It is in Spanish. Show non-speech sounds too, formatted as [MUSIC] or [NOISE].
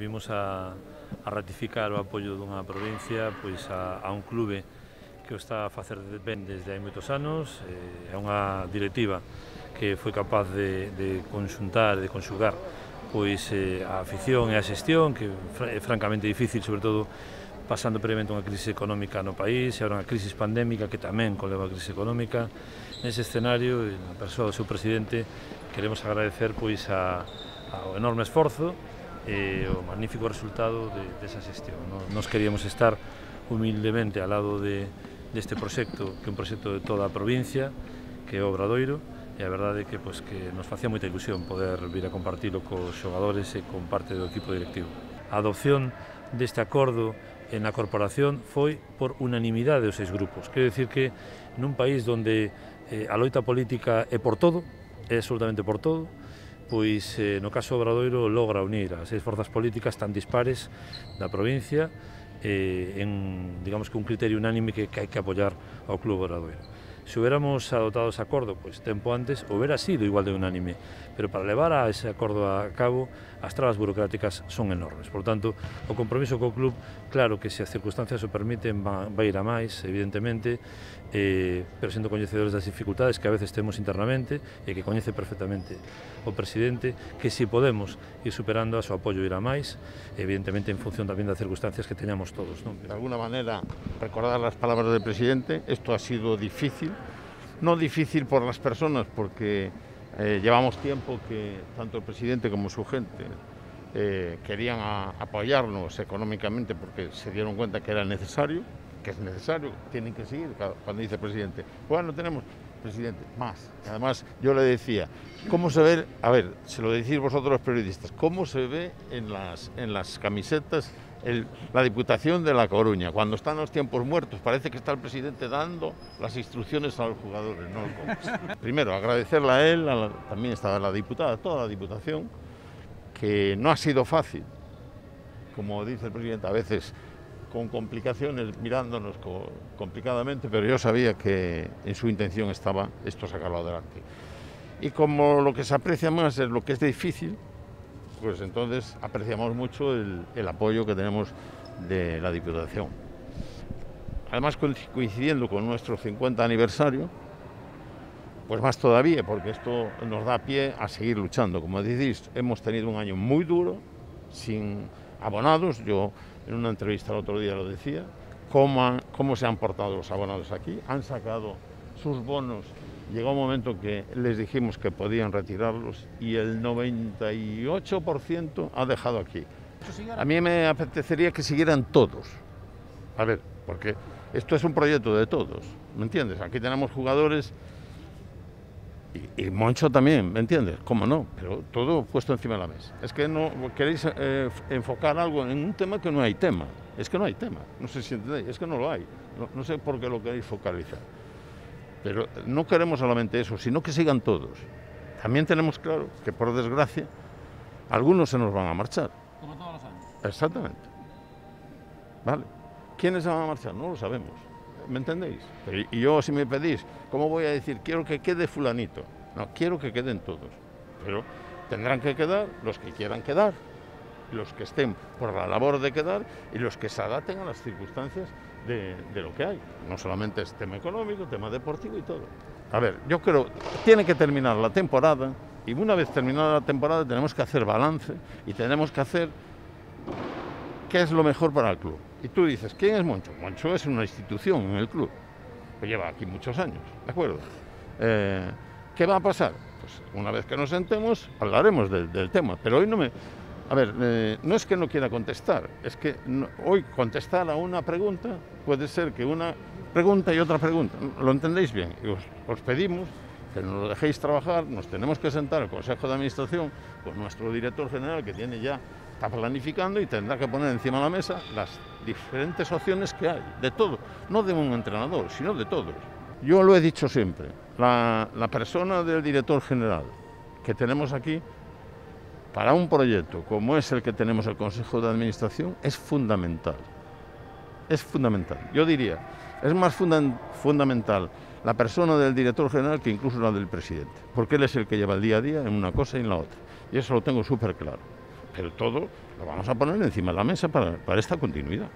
Vimos a, a ratificar o apoio dunha provincia pois a, a un clube que o está a facer ben desde hai moitos anos, eh, é unha directiva que foi capaz de, de conxuntar, de conxugar pois eh, a afición e a xestión, que é francamente difícil, sobre todo pasando previamente unha crise económica no país, e agora unha crise pandémica que tamén coleva a crise económica. Nese escenario, na persoa do seu presidente, queremos agradecer pois a, ao enorme esforzo e o magnífico resultado de, desa xestión. No? Nos queríamos estar humildemente ao lado de, deste proxecto, que é un proxecto de toda a provincia, que é o Obradoiro, e a verdade é que, pois, que nos facía moita ilusión poder vir a compartilo cos xogadores e con parte do equipo directivo. A adopción deste acordo en a corporación foi por unanimidade dos seis grupos. Quero dicir que nun país onde eh, a loita política é por todo, é absolutamente por todo, pois eh, no caso Obradoiro logra unir as seis forzas políticas tan dispares da provincia eh, en, digamos que un criterio unánime que, que hai que apoyar ao Club Obradoiro se hubiéramos adoptado ese acuerdo pues tempo antes, hubiera sido igual de unánime, pero para levar a ese acordo a cabo as trabas burocráticas son enormes. Por tanto, o compromiso co club, claro que se as circunstancias o permiten vai ir a máis, evidentemente, eh, pero sendo coñecedores das dificultades que a veces temos internamente e que coñece perfectamente o presidente, que si podemos ir superando a su apoio a máis, evidentemente en función tamén das circunstancias que teñamos todos. ¿no? De alguna maneira, recordar as palabras del presidente, esto ha sido difícil, no difícil por las personas, porque eh, llevamos tiempo que tanto el presidente como su gente eh, querían apoyarnos económicamente porque se dieron cuenta que era necesario, que es necesario, tienen que seguir, cuando dice el presidente, bueno, tenemos, presidente, más. Además, yo le decía, ¿cómo se ve, a ver, se lo decís vosotros los periodistas, cómo se ve en las, en las camisetas el, la Diputación de La Coruña, cuando están los tiempos muertos, parece que está el presidente dando las instrucciones a los jugadores. ¿no? [LAUGHS] Primero, agradecerle a él, a la, también estaba la diputada, toda la Diputación, que no ha sido fácil, como dice el presidente, a veces con complicaciones, mirándonos co complicadamente, pero yo sabía que en su intención estaba esto sacarlo adelante. Y como lo que se aprecia más es lo que es difícil, pues entonces apreciamos mucho el, apoyo que tenemos de la Diputación. Además, coincidiendo con nuestro 50 aniversario, pues más todavía, porque esto nos da pie a seguir luchando. Como decís, hemos tenido un año muy duro, sin abonados. Yo en una entrevista el otro día lo decía, cómo se han portado los abonados aquí. Han sacado sus bonos llegó un momento que les dijimos que podían retirarlos y el 98% ha dejado aquí. A mí me apetecería que siguieran todos. A ver, porque esto es un proyecto de todos, ¿me entiendes? Aquí tenemos jugadores y, y Moncho también, ¿me entiendes? ¿Cómo no? Pero todo puesto encima de la mesa. Es que no queréis eh, enfocar algo en un tema que no hay tema. Es que no hay tema. No sé si entendéis, es que no lo hay. No, no sé por qué lo queréis focalizar. Pero no queremos solamente eso, sino que sigan todos. También tenemos claro que, por desgracia, algunos se nos van a marchar. Como todos los años. Exactamente. ¿Vale? ¿Quiénes se van a marchar? No lo sabemos. ¿Me entendéis? Y yo, si me pedís, ¿cómo voy a decir, quiero que quede fulanito? No, quiero que queden todos. Pero tendrán que quedar los que quieran quedar, los que estén por la labor de quedar y los que se adapten a las circunstancias de, de, lo que hay. No solamente es tema económico, tema deportivo y todo. A ver, yo creo, tiene que terminar la temporada y una vez terminada la temporada tenemos que hacer balance y tenemos que hacer qué es lo mejor para el club. Y tú dices, ¿quién es Moncho? Moncho es una institución en el club, que lleva aquí muchos años, ¿de acuerdo? Eh, ¿Qué va a pasar? Pues una vez que nos sentemos hablaremos del tema, pero hoy no me, a ver, eh, no es que no quiera contestar, es que hoy contestar a una pregunta puede ser que una pregunta y otra pregunta. ¿Lo entendéis bien? Os, os, pedimos que nos lo dejéis trabajar, nos tenemos que sentar al Consejo de Administración con nuestro director general que tiene ya, está planificando y tendrá que poner encima de la mesa las diferentes opciones que hay, de todo, no de un entrenador, sino de todos. Yo lo he dicho siempre, la, la persona del director general que tenemos aquí para un proyecto como es el que tenemos el Consejo de Administración es fundamental. Es fundamental. Yo diría, es más funda fundamental la persona del director general que incluso la del presidente, porque él es el que lleva el día a día en una cosa y en la otra. Y eso lo tengo súper claro. Pero todo lo vamos a poner encima de la mesa para esta continuidad.